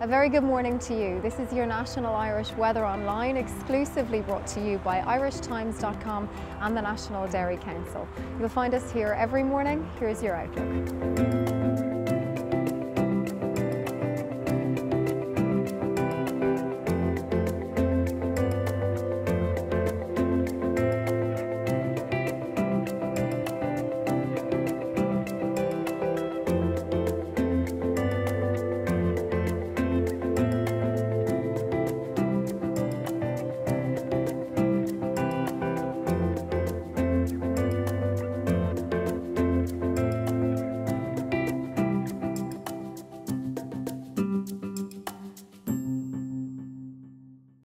A very good morning to you. This is your National Irish Weather Online, exclusively brought to you by irishtimes.com and the National Dairy Council. You'll find us here every morning. Here's your outlook.